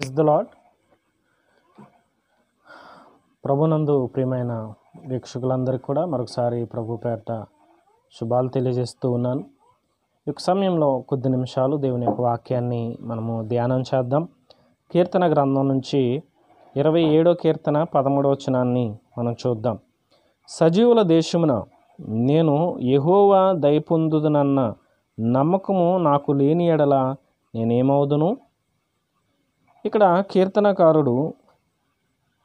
Is the lord ప్రభునందు ప్రియమైన వీక్షకులందరికీ కూడా మరొకసారి ప్రభు పేట శుభాలు తెలియజేస్తూ ఉన్నాను. ఈ సమయంలో కొద్ది నిమిషాలు దేవుని యొక్క వాక్యాన్ని మనము ధ్యానం చేద్దాం. కీర్తన గ్రంథం నుంచి ఇరవై ఏడో కీర్తన పదమూడవచనాన్ని మనం చూద్దాం. సజీవుల దేశమున నేను ఎహోవా దయపొందుదనన్న నమ్మకము నాకు లేని ఎడల నేనేమవుదును? ఇక్కడ కీర్తనకారుడు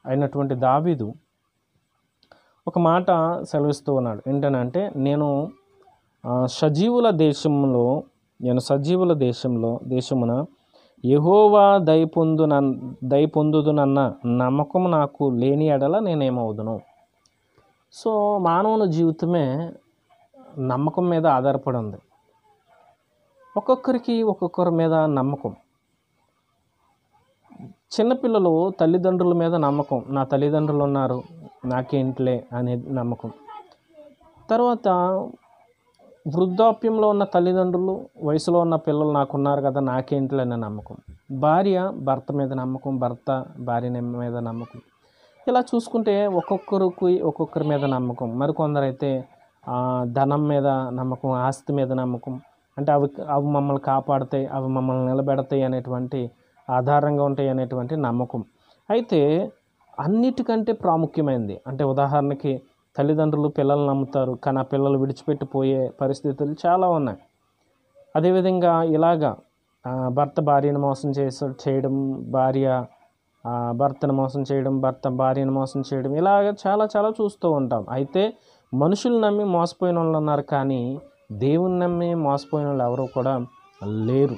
అయినటువంటి దావీదు ఒక మాట సెలవిస్తూ ఉన్నాడు. ఏంటనంటే నేను సజీవుల దేశంలో నేను సజీవుల దేశంలో దేశమున యహోవా దయపొందున దయపొందుదునన్న నమ్మకం నాకు లేని ఎడల నేనేమవుదును? సో మానవుని జీవితమే నమ్మకం మీద ఆధారపడి ఉంది. ఒక్కొక్కరికి ఒక్కొక్కరి మీద నమ్మకం. చిన్నపిల్లలు తల్లిదండ్రుల మీద నమ్మకం. నా తల్లిదండ్రులు ఉన్నారు. నాకేంటిలే అనే నమ్మకం. తర్వాత వృద్ధాప్యంలో ఉన్న తల్లిదండ్రులు వయసులో ఉన్న పిల్లలు నాకున్నారు కదా నాకేంటిలే అనే నమ్మకం. భార్య భర్త మీద నమ్మకం భర్త భార్య మీద నమ్మకం. ఇలా చూసుకుంటే ఒక్కొక్కరికి ఒక్కొక్కరి మీద నమ్మకం. మరికొందరైతే ఆ, ధనం మీద నమ్మకం ఆస్తి మీద నమ్మకం. అంటే అవి అవి మమ్మల్ని కాపాడతాయి అవి మమ్మల్ని నిలబెడతాయి అనేటువంటి ఆధారంగా ఉంటాయి అనేటువంటి నమ్మకం. అయితే అన్నిటికంటే ప్రాముఖ్యమైనది అంటే ఉదాహరణకి తల్లిదండ్రులు పిల్లలు నమ్ముతారు కానీ ఆ పిల్లలు విడిచిపెట్టిపోయే పరిస్థితులు చాలా ఉన్నాయి. అదేవిధంగా ఇలాగా భర్త భార్యను మోసం చేస చేయడం భార్య భర్తను మోసం చేయడం భర్త భార్యను మోసం చేయడం ఇలాగ చాలా చాలా చూస్తూ ఉంటాం. అయితే మనుషులు నమ్మి మోసపోయిన వాళ్ళు ఉన్నారు కానీ దేవుని నమ్మి మోసపోయిన వాళ్ళు ఎవరు కూడా లేరు.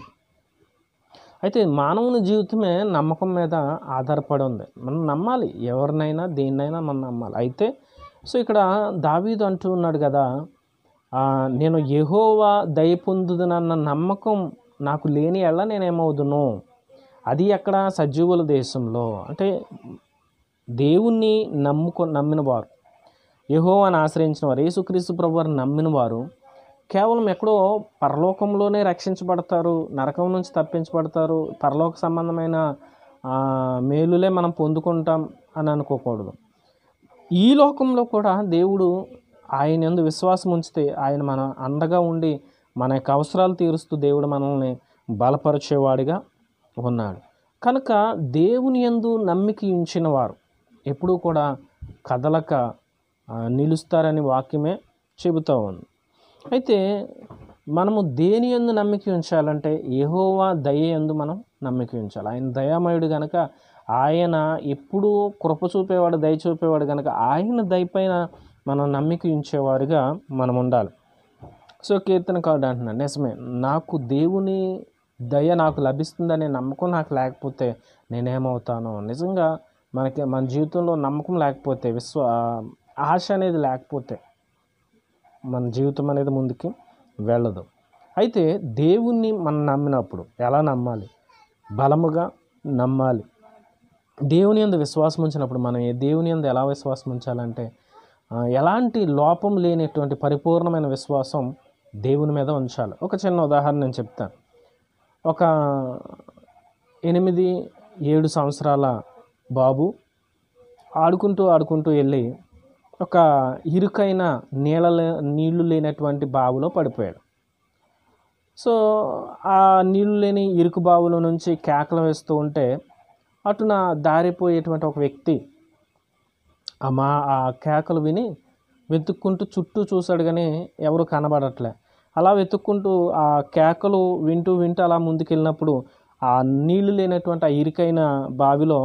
అయితే మానవుని జీవితమే నమ్మకం మీద ఆధారపడి ఉంది. మనం నమ్మాలి. ఎవరినైనా దేన్నైనా మనం నమ్మాలి. అయితే సో ఇక్కడ దావీదు అంటూ ఉన్నాడు కదా నేను యెహోవా దయ పొందుదనన్న నమ్మకం నాకు లేని ఎళ్ళ నేనేమవుదును? అది ఎక్కడ? సజీవుల దేశంలో. అంటే దేవుణ్ణి నమ్ముకొ నమ్మిన వారు యెహోవాను ఆశ్రయించిన వారు యేసుక్రీస్తు ప్రభు వారిని నమ్మిన వారు కేవలం ఎక్కడో పరలోకంలోనే రక్షించబడతారు నరకం నుంచి తప్పించబడతారు పరలోక సంబంధమైన మేలులే మనం పొందుకుంటాం అని అనుకోకూడదు. ఈ లోకంలో కూడా దేవుడు ఆయన ఎందు విశ్వాసం ఉంచితే ఆయన మన అండగా ఉండి మన యొక్క అవసరాలు తీరుస్తూ దేవుడు మనల్ని బలపరిచేవాడిగా ఉన్నాడు. కనుక దేవుని యందు నమ్మిక ఉంచిన వారు ఎప్పుడూ కూడా కదలక నిలుస్తారని వాక్యమే చెబుతూ ఉంది. అయితే మనము దేని ఎందు నమ్మిక ఉంచాలంటే యెహోవా దయ ఎందు మనం నమ్మిక ఉంచాలి. ఆయన దయామయుడు కనుక ఆయన ఎప్పుడూ కృప చూపేవాడు దయ చూపేవాడు కనుక ఆయన దయపైన మనం నమ్మిక ఉంచేవారుగా మనం ఉండాలి. సో కీర్తన అంటున్నాను నిజమే. నాకు దేవుని దయ నాకు లభిస్తుందనే నమ్మకం నాకు లేకపోతే నేనేమవుతాను? నిజంగా మనకి మన జీవితంలో నమ్మకం లేకపోతే విశ్వ ఆశ అనేది లేకపోతే మన జీవితం అనేది ముందుకి వెళ్ళదు. అయితే దేవుణ్ణి మనం నమ్మినప్పుడు ఎలా నమ్మాలి? బలముగా నమ్మాలి. దేవుని అందు విశ్వాసం ఉంచినప్పుడు మనం ఏ దేవుని అందు ఎలా విశ్వాసం ఉంచాలంటే ఎలాంటి లోపం లేనటువంటి పరిపూర్ణమైన విశ్వాసం దేవుని మీద ఉంచాలి. ఒక చిన్న ఉదాహరణ నేను చెప్తాను. ఒక ఎనిమిది ఏడు సంవత్సరాల బాబు ఆడుకుంటూ ఆడుకుంటూ వెళ్ళి ఒక ఇరుకైన నీళ్ళ నీళ్ళు లేనటువంటి బావిలో పడిపోయాడు. సో ఆ నీళ్ళు లేని ఇరుకు బావుల నుంచి కేకలు వేస్తూ ఉంటే అటున దారిపోయేటువంటి ఒక వ్యక్తి ఆ మా ఆ కేకలు విని వెతుక్కుంటూ చుట్టూ చూశాడు కానీ ఎవరు కనబడట్లే. అలా వెతుక్కుంటూ ఆ కేకలు వింటూ వింటూ అలా ముందుకెళ్ళినప్పుడు ఆ నీళ్ళు లేనటువంటి ఆ ఇరుకైన బావిలో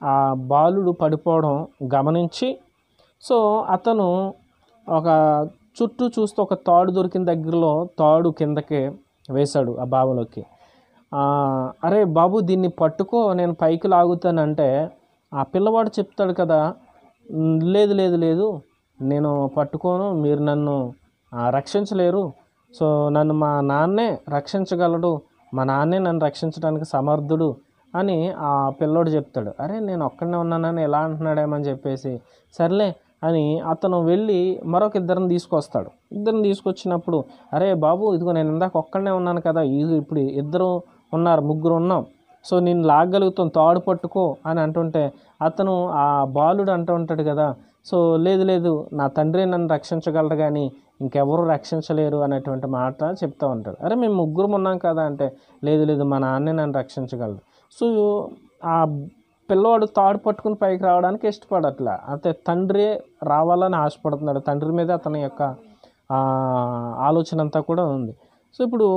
ఆ బాలుడు పడిపోవడం గమనించి సో అతను ఒక చుట్టూ చూస్తూ ఒక తాడు దొరికిన దగ్గరలో తాడు కిందకి వేశాడు ఆ బావిలోకి. అరే బాబు దీన్ని పట్టుకో నేను పైకి లాగుతానంటే ఆ పిల్లవాడు చెప్తాడు కదా లేదు లేదు లేదు నేను పట్టుకోను మీరు నన్ను రక్షించలేరు. సో నన్ను మా నాన్నే రక్షించగలడు మా నాన్నే నన్ను రక్షించడానికి సమర్థుడు అని ఆ పిల్లోడు చెప్తాడు. అరే నేను ఒక్కడనే ఉన్నానని ఎలా అంటున్నాడేమని చెప్పేసి సర్లే అని అతను వెళ్ళి మరొక ఇద్దరిని తీసుకొస్తాడు. ఇద్దరిని తీసుకొచ్చినప్పుడు అరే బాబు ఇదిగో నేను ఇందాక ఒక్కడనే ఉన్నాను కదా ఇది ఇప్పుడు ఇద్దరు ఉన్నారు ముగ్గురు ఉన్నాం. సో నేను లాగలుగుతాను తాడు పట్టుకో అని అంటుంటే అతను ఆ బాలుడు అంటూ ఉంటాడు కదా సో లేదు లేదు నా తండ్రి నన్ను రక్షించగలరు కానీ ఇంకెవరు రక్షించలేరు అనేటువంటి మాట చెప్తూ ఉంటాడు. అరే మేము ముగ్గురు ఉన్నాం కదా అంటే లేదు లేదు మా నాన్నే నన్ను రక్షించగలరు సో ఆ పిల్లవాడు తాడు పట్టుకుని పైకి రావడానికి ఇష్టపడట్లే. అయితే తండ్రి రావాలని ఆశపడుతున్నాడు. తండ్రి మీద అతని యొక్క ఆలోచన అంతా కూడా ఉంది. సో ఇప్పుడు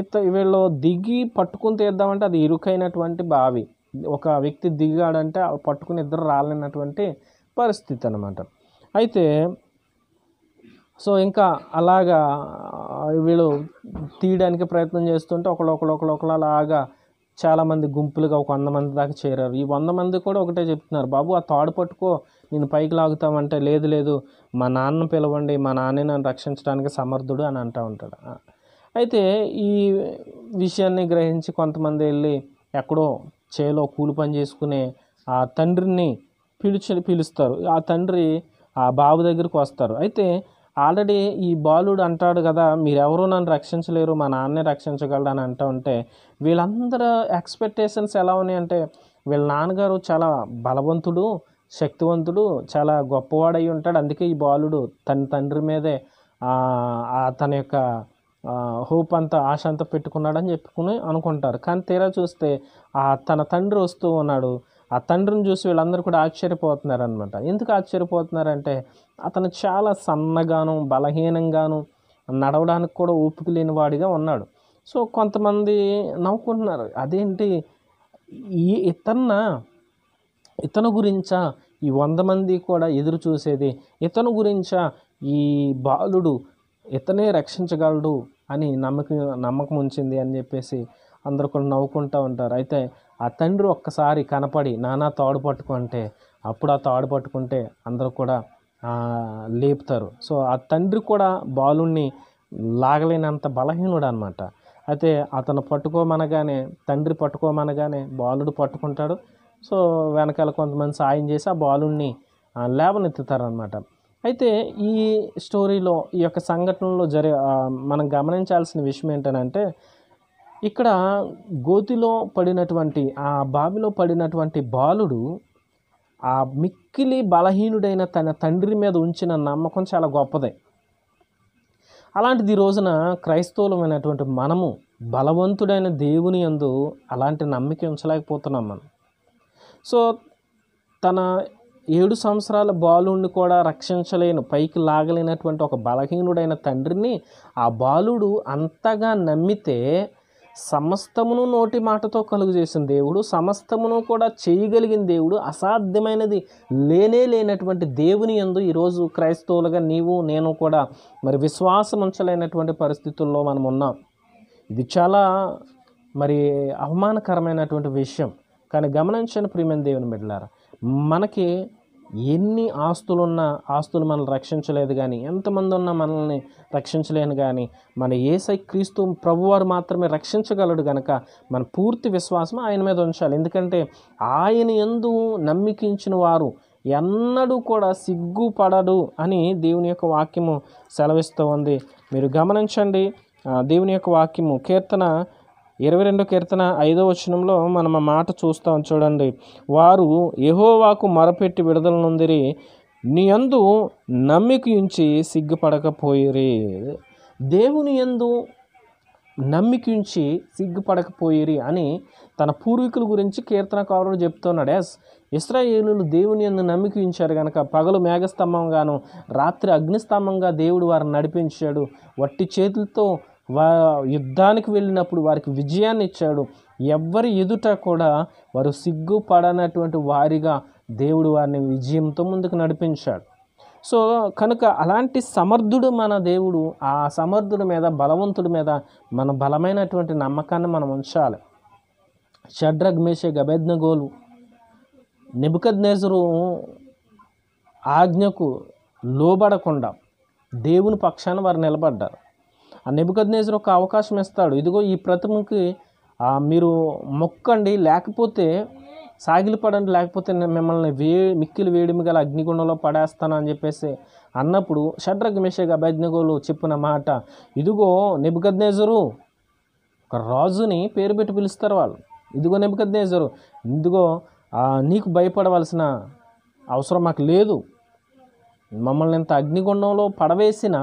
ఇత వీళ్ళు దిగి పట్టుకుని తీద్దామంటే అది ఇరుకైనటువంటి బావి. ఒక వ్యక్తి దిగాడంటే పట్టుకుని ఇద్దరు రాలేనటువంటి పరిస్థితి అనమాట అయితే సో ఇంకా అలాగా వీళ్ళు తీయడానికి ప్రయత్నం చేస్తుంటే ఒకళ్ళు ఒకళ్ళు ఒకళ్ళు ఒకళ్ళు అలాగా చాలామంది గుంపులుగా ఒక వంద మంది దాకా చేరారు. ఈ వంద మంది కూడా ఒకటే చెప్తున్నారు బాబు ఆ తాడు పట్టుకో నేను పైకి లాగుతామంటే లేదు లేదు మా నాన్న పిలవండి మా నాన్నే నన్ను రక్షించడానికి సమర్థుడు అని అంటూ ఉంటాడు. అయితే ఈ విషయాన్ని గ్రహించి కొంతమంది వెళ్ళి ఎక్కడో చేలో కూలి పని చేసుకునే ఆ తండ్రిని పిలిచి పిలుస్తారు. ఆ తండ్రి ఆ బాబు దగ్గరికి వస్తారు. అయితే ఆల్రెడీ ఈ బాలుడు అంటాడు కదా మీరెవరూ నన్ను రక్షించలేరు మా నాన్నే రక్షించగలడు అని అంటూ ఉంటే వీళ్ళందరూ ఎక్స్పెక్టేషన్స్ ఎలా ఉన్నాయంటే వీళ్ళ నాన్నగారు చాలా బలవంతుడు శక్తివంతుడు చాలా గొప్పవాడై ఉంటాడు. అందుకే ఈ బాలుడు తన తండ్రి మీదే ఆ, తన యొక్క హోప్ అంతా ఆశ అంతా పెట్టుకున్నాడని చెప్పుకుని అనుకుంటారు. కానీ తీరా చూస్తే ఆ తన తండ్రి వస్తూ ఉన్నాడు. ఆ తండ్రిని చూసి వీళ్ళందరూ కూడా ఆశ్చర్యపోతున్నారు అనమాట ఎందుకు ఆశ్చర్యపోతున్నారంటే అతను చాలా సన్నగాను బలహీనంగాను నడవడానికి కూడా ఓపిక లేని వాడిగా ఉన్నాడు. సో కొంతమంది నవ్వుకుంటున్నారు అదేంటి? ఈ ఇతన్న ఇతను గురించా? ఈ వంద మంది కూడా ఎదురు చూసేది ఇతను గురించా? ఈ బాలుడు ఇతనే రక్షించగలడు అని నమ్మకం నమ్మకం ఉంచింది అని చెప్పేసి అందరూ కూడా నవ్వుకుంటూ ఉంటారు. అయితే ఆ తండ్రి ఒక్కసారి కనపడి నానా తాడు పట్టుకుంటే అప్పుడు ఆ తాడు పట్టుకుంటే అందరూ కూడా లేపుతారు. సో ఆ తండ్రి కూడా బాలుణ్ణి లాగలేనంత బలహీనుడు అనమాట అయితే అతను పట్టుకోమనగానే తండ్రి పట్టుకోమనగానే బాలుడు పట్టుకుంటాడు. సో వెనకాల కొంతమంది సాయం చేసి ఆ బాలుణ్ణి లేవనెత్తుతారనమాట. అయితే ఈ స్టోరీలో ఈ యొక్క సంఘటనలో జరి మనం గమనించాల్సిన విషయం ఏంటనంటే ఇక్కడ గోతిలో పడినటువంటి ఆ బావిలో పడినటువంటి బాలుడు ఆ మిక్కిలి బలహీనుడైన తన తండ్రి మీద ఉంచిన నమ్మకం చాలా గొప్పదే. అలాంటిది ఈ రోజున క్రైస్తవులమైనటువంటి మనము బలవంతుడైన దేవుని యందు అలాంటి నమ్మిక ఉంచలేకపోతున్నాం మనం. సో తన ఏడు సంవత్సరాల బాలుడిని కూడా రక్షించలేను పైకి లాగలేనటువంటి ఒక బలహీనుడైన తండ్రిని ఆ బాలుడు అంతగా నమ్మితే సమస్తమును నోటి మాటతో కలుగు చేసిన దేవుడు సమస్తమును కూడా చేయగలిగిన దేవుడు అసాధ్యమైనది లేనే లేనటువంటి దేవుని యందు ఈరోజు క్రైస్తవులుగా నీవు నేను కూడా మరి విశ్వాసం ఉంచలేనటువంటి పరిస్థితుల్లో మనం ఉన్నాం. ఇది చాలా మరి అవమానకరమైనటువంటి విషయం. కానీ గమనించని ప్రియమైన దేవుని బిడ్డలారా మనకి ఎన్ని ఆస్తులున్నా ఆస్తులు మనల్ని రక్షించలేదు కానీ ఎంతమంది ఉన్నా మనల్ని రక్షించలేను కానీ మన ఏసై క్రీస్తు ప్రభువారు మాత్రమే రక్షించగలడు గనక మన పూర్తి విశ్వాసం ఆయన మీద ఉంచాలి. ఎందుకంటే ఆయన ఎందు నమ్మికించిన వారు ఎన్నడూ కూడా సిగ్గుపడడు అని దేవుని యొక్క వాక్యము సెలవిస్తూ ఉంది. మీరు గమనించండి దేవుని యొక్క వాక్యము కీర్తన ఇరవై రెండో కీర్తన ఐదో వచనంలో మనం ఆ మాట చూస్తాం చూడండి. వారు ఎహోవాకు మొరపెట్టి విడుదల నొందిరి నీ యందు నమ్మిక ఉంచి సిగ్గుపడకపోయిరి. దేవుని యందు నమ్మికించి సిగ్గుపడకపోయిరి అని తన పూర్వీకుల గురించి కీర్తనకారుడు చెప్తున్నాడు. ఎస్ ఇస్రాయేలులు దేవుని యందు నమ్మిక ఉంచారు కనుక పగలు మేఘస్తంభంగాను రాత్రి అగ్నిస్తంభంగా దేవుడు వారిని నడిపించాడు. వట్టి చేతులతో వా యుద్ధానికి వెళ్ళినప్పుడు వారికి విజయాన్ని ఇచ్చాడు. ఎవ్వరి ఎదుట కూడా వారు సిగ్గుపడనటువంటి వారిగా దేవుడు వారిని విజయంతో ముందుకు నడిపించాడు. సో కనుక అలాంటి సమర్థుడు మన దేవుడు ఆ సమర్థుడి మీద బలవంతుడి మీద మన బలమైనటువంటి నమ్మకాన్ని మనం ఉంచాలి. షడ్రగ్ మేషే గబెద్నగోలు నెబుకద్నేజరు ఆజ్ఞకు లోబడకుండా దేవుని పక్షాన వారు నిలబడ్డారు. ఆ నెబుకద్నేజర్ ఒక అవకాశం ఇస్తాడు. ఇదిగో ఈ ప్రతిమకి మీరు మొక్కండి లేకపోతే సాగిలిపడండి లేకపోతే నేను మిమ్మల్ని వే మిక్కిలి వేడిమి గల అగ్నిగుండంలో పడేస్తాను అని చెప్పేసి అన్నప్పుడు షడ్రగ్ మిషేగ్ అభజ్ఞగోలు చెప్పిన మాట ఇదిగో నెబుకద్నేజరు ఒక రాజుని పేరు పెట్టి పిలుస్తారు వాళ్ళు. ఇదిగో నెబుకద్నేజరు ఇదిగో నీకు భయపడవలసిన అవసరం మాకు లేదు. మమ్మల్ని ఇంత అగ్నిగుండంలో పడవేసిన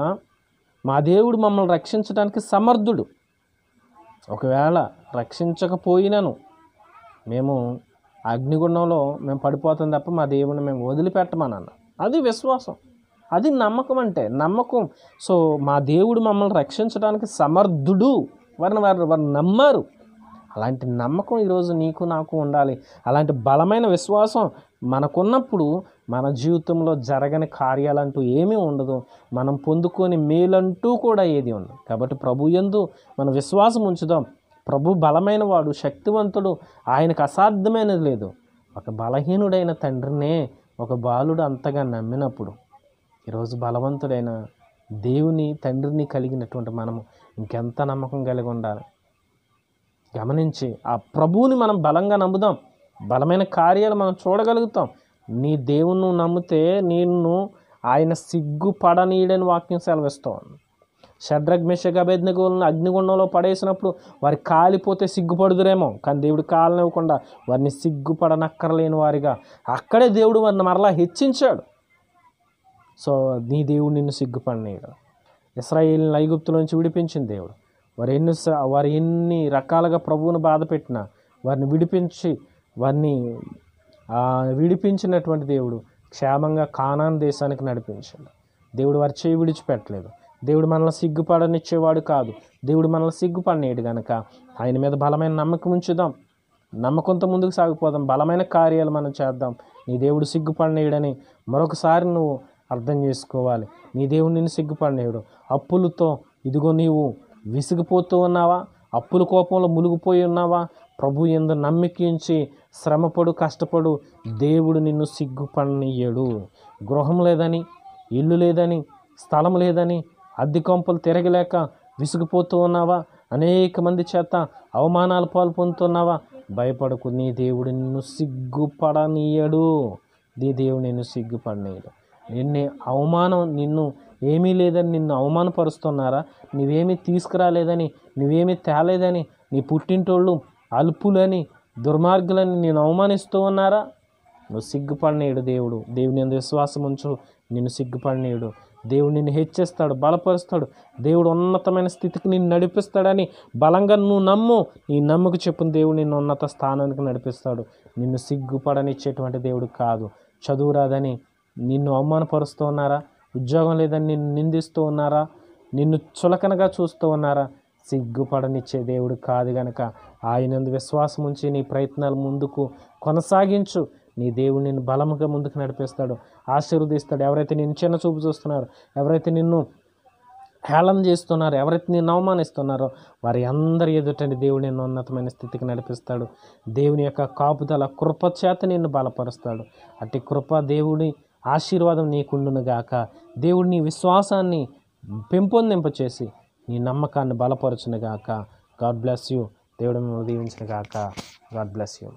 మా దేవుడు మమ్మల్ని రక్షించడానికి సమర్థుడు. ఒకవేళ రక్షించకపోయినను మేము అగ్నిగుండంలో మేము పడిపోతాం తప్ప మా దేవుని మేము వదిలిపెట్టమనన్న అది విశ్వాసం. అది నమ్మకం అంటే నమ్మకం. సో మా దేవుడు మమ్మల్ని రక్షించడానికి సమర్థుడు. వారిని వారు వారు నమ్మారు. అలాంటి నమ్మకం ఈరోజు నీకు నాకు ఉండాలి. అలాంటి బలమైన విశ్వాసం మనకున్నప్పుడు మన జీవితంలో జరగని కార్యాలంటూ ఏమీ ఉండదు. మనం పొందుకొని మేలంటూ కూడా ఏది ఉండదు. కాబట్టి ప్రభు ఎందు మన విశ్వాసం ఉంచుదాం. ప్రభు బలమైన వాడు శక్తివంతుడు ఆయనకు అసాధ్యమైనది లేదు. ఒక బలహీనుడైన తండ్రినే ఒక బాలుడు అంతగా నమ్మినప్పుడు ఈరోజు బలవంతుడైన దేవుని తండ్రిని కలిగినటువంటి మనము ఇంకెంత నమ్మకం కలిగి ఉండాలి? గమనించి ఆ ప్రభువుని మనం బలంగా నమ్ముదాం. బలమైన కార్యాలు మనం చూడగలుగుతాం. నీ దేవుణ్ణి నమ్మితే నిన్ను ఆయన సిగ్గుపడనీయడని వాక్యం సెలవిస్తాం షడ్రగ్ మెషక్ అగ్నిగుండంలో పడేసినప్పుడు వారి కాలిపోతే సిగ్గుపడుదురేమో కానీ దేవుడు కాలనివ్వకుండా వారిని సిగ్గుపడనక్కర్లేని వారిగా. అక్కడే దేవుడు వారిని మరలా హెచ్చించాడు. సో నీ దేవుడు నిన్ను సిగ్గుపడినాడు ఇస్రాయేల్ ఐగుప్తులోంచి విడిపించిన దేవుడు. వారు ఎన్ని వారు ఎన్ని రకాలుగా ప్రభువును బాధ పెట్టినా వారిని విడిపించి వారిని విడిపించినటువంటి దేవుడు క్షేమంగా కానాన్ దేశానికి నడిపించాడు. దేవుడు వారి చేయి విడిచిపెట్టలేదు. దేవుడు మనల్ని సిగ్గుపడనిచ్చేవాడు కాదు. దేవుడు మనల్ని సిగ్గుపడినేడు గనక ఆయన మీద బలమైన నమ్మకం ఉంచుదాం. నమ్మకంతో ముందుకు సాగిపోదాం. బలమైన కార్యాలు మనం చేద్దాం. నీ దేవుడు సిగ్గుపడినేయుడని మరొకసారి నువ్వు అర్థం చేసుకోవాలి. నీ దేవుడు నిన్ను సిగ్గుపడినేయుడు. అప్పులతో ఇదిగో నీవు విసిగిపోతూ ఉన్నావా? అప్పుల కోపంలో మునిగిపోయి ఉన్నావా? ప్రభు ఎందు నమ్మికించి శ్రమపడు కష్టపడు దేవుడు నిన్ను సిగ్గుపడనీయడు గృహం లేదని ఇల్లు లేదని స్థలం లేదని అద్దె కొంపలు తిరగలేక విసిగిపోతూ ఉన్నావా? అనేక మంది చేత అవమానాలు పాలు పొందుతున్నావా? భయపడకు నీ దేవుడు నిన్ను సిగ్గుపడనీయడు నీ దేవుడు నిన్ను సిగ్గుపడనీయడు నిన్ను అవమానం నిన్ను ఏమీ లేదని నిన్ను అవమానపరుస్తున్నారా? నువ్వేమీ తీసుకురాలేదని నువ్వేమీ తేలేదని నీ పుట్టింటోళ్ళు అల్పులని దుర్మార్గులని నేను అవమానిస్తూ ఉన్నారా? నువ్వు సిగ్గుపడినేడు దేవుడు. దేవుని ఎందు విశ్వాసం ఉంచు. నిన్ను సిగ్గుపడినేడు దేవుడు నిన్ను హెచ్చిస్తాడు బలపరుస్తాడు. దేవుడు ఉన్నతమైన స్థితికి నిన్ను నడిపిస్తాడని బలంగా నువ్వు నమ్ము. నీ నమ్ముకు చెప్పిన దేవుడు నిన్ను ఉన్నత స్థానానికి నడిపిస్తాడు. నిన్ను సిగ్గుపడనిచ్చేటువంటి దేవుడు కాదు. చదువు రాదని నిన్ను అవమానపరుస్తూ ఉన్నారా? ఉద్యోగం లేదని నిన్ను నిందిస్తూ ఉన్నారా? నిన్ను చులకనగా చూస్తూ ఉన్నారా? సిగ్గుపడనిచ్చే దేవుడు కాదు గనక. ఆయనందు విశ్వాసం ఉంచి నీ ప్రయత్నాలు ముందుకు కొనసాగించు. నీ దేవుడు నిన్ను బలముగా ముందుకు నడిపిస్తాడు. ఆశీర్వదిస్తాడు. ఎవరైతే నిన్ను చిన్న చూపు చూస్తున్నారో ఎవరైతే నిన్ను హేళన చేస్తున్నారు ఎవరైతే నిన్ను అవమానిస్తున్నారో వారి అందరి ఎదుటని దేవుడు నిన్ను ఉన్నతమైన స్థితికి నడిపిస్తాడు. దేవుని యొక్క కాపుదల కృప చేత నిన్ను బలపరుస్తాడు. అట్టి కృప దేవుడి ఆశీర్వాదం నీకుండును గాక. దేవుడు నీ విశ్వాసాన్ని పెంపొందింపచేసి నీ నమ్మకాన్ని బలపరచును గాక. God bless you. దేవుడు మిమ్మల్ని దీవించిన కాక గాడ్ బ్లెస్ యూ.